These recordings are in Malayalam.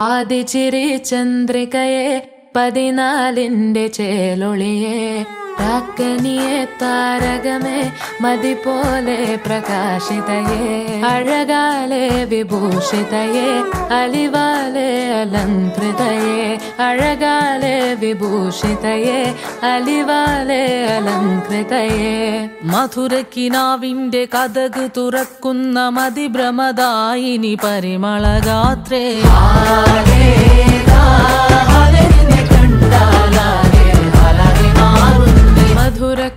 आदिचिरि चन्द्रिके പതിനാലിന്റെ ചേലൊളിയെ ിയെ താരകമേ മതി പോലെ പ്രകാശിതയെ. അഴകാലെ വിഭൂഷിതയെ അലിവാലെ അലങ്കൃതയെ അഴകാലെ വിഭൂഷിതയെ അലിവാലെ അലങ്കൃതയെ മധുരക്കിനാവിന്റെ കഥക് തുറക്കുന്ന മതിഭ്രമദായിനി പരിമളഗാത്രേ.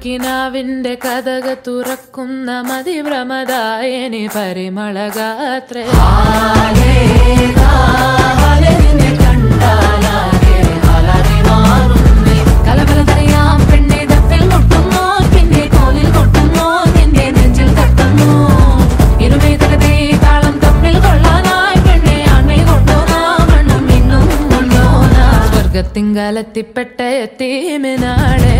മധുരക്കിനാവിന്റെ കഥക തുറക്കുന്ന മതിഭ്രമദായനി പരിമളഗാത്രേ. സ്വർഗത്തിങ്കലെത്തിപ്പെട്ട എത്തീമിനാളെ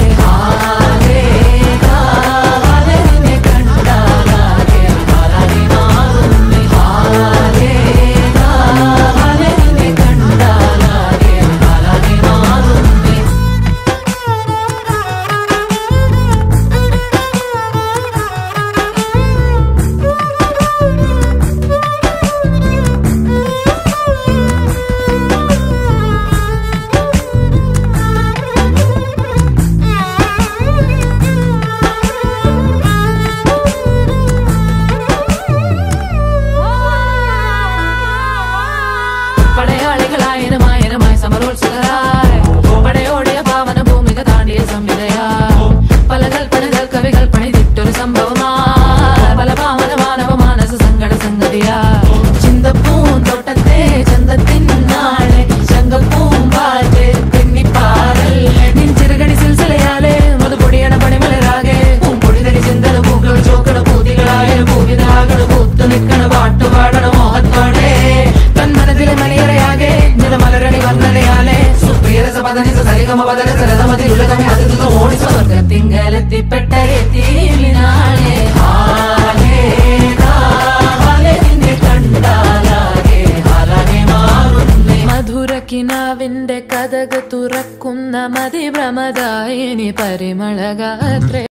മധുരക്കിനാവിന്റെ കഥക തുറക്കുന്ന മതിഭ്രമദായിനി പരിമളഗാത്രേ.